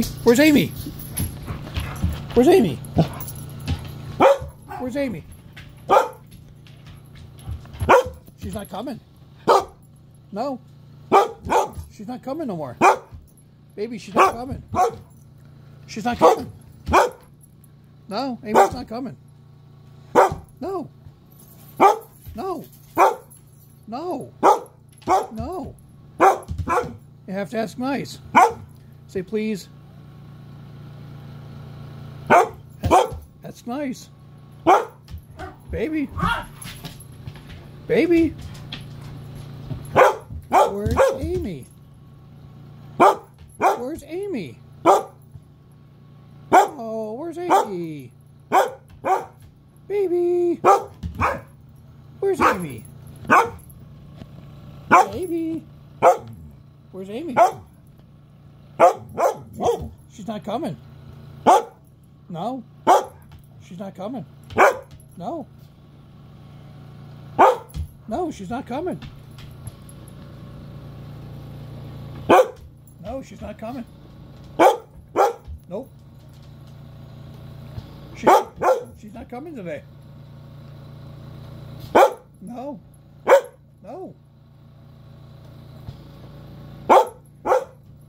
Where's Amy? Where's Amy? Where's Amy? She's not coming. No. She's not coming no more. Baby, she's not coming. She's not coming. No, Amy's not coming. No. No. No. No. You have to ask nice. Say please. That's, nice. Baby. Baby. Where's Amy? Where's Amy? Oh, where's Amy? Baby. Where's Amy? Baby. Where's Amy? She's not coming. No. She's not coming. No. No, she's not coming. No, she's not coming. Nope. She, she's not coming today. No. No.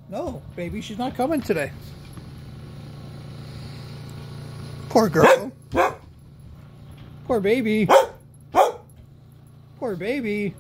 No, baby, she's not coming today. Poor girl. Poor baby. Poor baby.